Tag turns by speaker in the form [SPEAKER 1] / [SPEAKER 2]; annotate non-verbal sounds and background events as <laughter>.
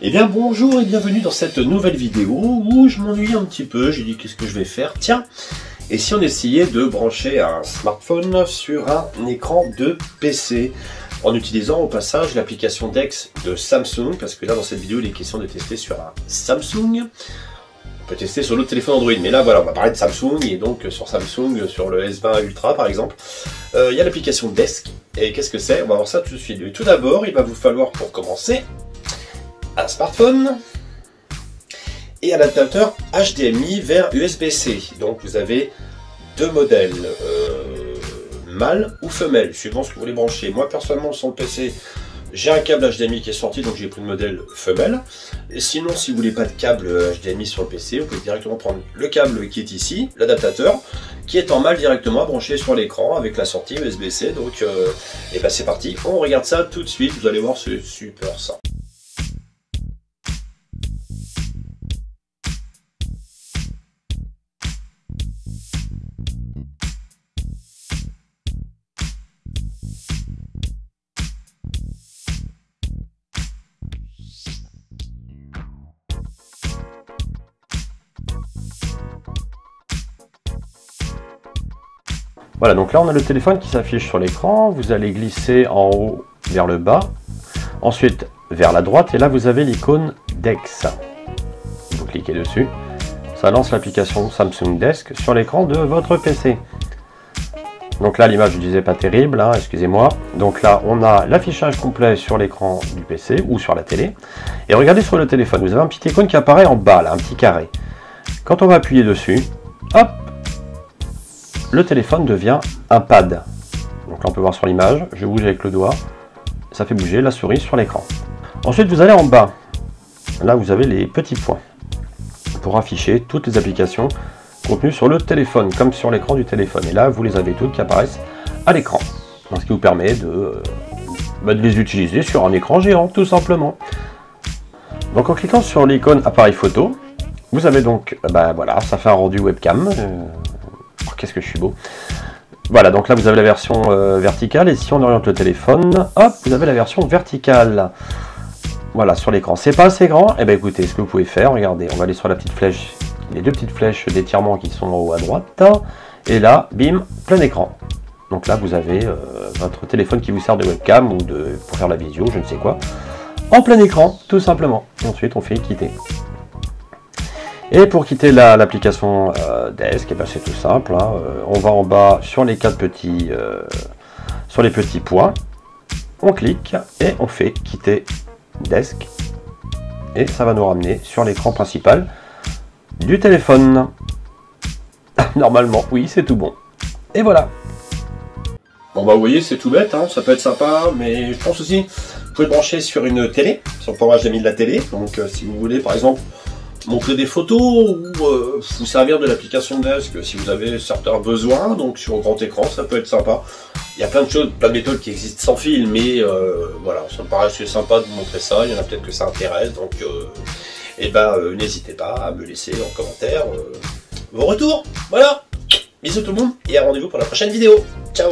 [SPEAKER 1] Eh bien bonjour et bienvenue dans cette nouvelle vidéo où je m'ennuie un petit peu, j'ai dit qu'est-ce que je vais faire? Tiens, et si on essayait de brancher un smartphone sur un écran de PC en utilisant au passage l'application DeX de Samsung, parce que là dans cette vidéo il est question de tester sur un Samsung. On peut tester sur l'autre téléphone Android, mais là voilà, on va parler de Samsung, et donc sur Samsung, sur le S20 Ultra par exemple, euh, il y a l'application Desk. Et qu'est-ce que c'est? On va voir ça tout de suite. Tout d'abord, il va vous falloir pour commencer un smartphone et un adaptateur HDMI vers USB-C. Donc vous avez deux modèles, euh, mâle ou femelle, suivant ce que vous voulez brancher. Moi personnellement sur le PC, j'ai un câble HDMI qui est sorti, donc j'ai pris le modèle femelle. Et sinon, si vous voulez pas de câble HDMI sur le PC, vous pouvez directement prendre le câble qui est ici, l'adaptateur, qui est en mâle directement branché sur l'écran avec la sortie USB-C. Donc, euh, et ben c'est parti, on regarde ça tout de suite. Vous allez voir, c'est super simple. Voilà, donc là on a le téléphone qui s'affiche sur l'écran. Vous allez glisser en haut vers le bas, ensuite vers la droite, et là vous avez l'icône DeX. Vous cliquez dessus, ça lance l'application Samsung Desk sur l'écran de votre PC. Donc là l'image je disais pas terrible, hein, excusez-moi. Donc là on a l'affichage complet sur l'écran du PC ou sur la télé. Et regardez sur le téléphone, vous avez un petit icône qui apparaît en bas, là, un petit carré. Quand on va appuyer dessus, hop, le téléphone devient un pad. Donc là on peut voir sur l'image, je bouge avec le doigt, ça fait bouger la souris sur l'écran. Ensuite vous allez en bas, là vous avez les petits points pour afficher toutes les applications contenues sur le téléphone, comme sur l'écran du téléphone. Et là vous les avez toutes qui apparaissent à l'écran, ce qui vous permet de, bah, de les utiliser sur un écran géant tout simplement. Donc en cliquant sur l'icône appareil photo, vous avez donc, bah voilà, ça fait un rendu webcam. Euh, qu'est-ce que je suis beau. Voilà, donc là vous avez la version euh, verticale, et si on oriente le téléphone, hop, vous avez la version verticale. Voilà, sur l'écran. C'est pas assez grand Et eh bien écoutez, ce que vous pouvez faire, regardez, on va aller sur la petite flèche, les deux petites flèches d'étirement qui sont en haut à droite, et là, bim, plein écran. Donc là, vous avez euh, votre téléphone qui vous sert de webcam ou de, pour faire la visio, je ne sais quoi, en plein écran, tout simplement. Et ensuite, on fait quitter. Et pour quitter l'application euh, Desk, eh ben, c'est tout simple. Hein. Euh, on va en bas sur les quatre petits, euh, sur les petits points. On clique et on fait quitter Desk. Et ça va nous ramener sur l'écran principal du téléphone. <laughs> Normalement, oui, c'est tout bon. Et voilà. Bon bah vous voyez, c'est tout bête, hein. ça peut être sympa, mais je pense aussi, vous pouvez brancher sur une télé, sur le port HDMI de la télé. Donc si vous voulez par exemple montrer des photos ou euh, vous servir de l'application Desk si vous avez certains besoins. Donc sur grand écran, ça peut être sympa. Il y a plein de choses, plein de méthodes qui existent sans fil, mais euh, voilà, ça me paraît assez sympa de vous montrer ça. Il y en a peut-être que ça intéresse, donc euh, eh ben n'hésitez pas à me laisser en commentaire vos retours. Voilà, bisous tout le monde et à rendez-vous pour la prochaine vidéo. Ciao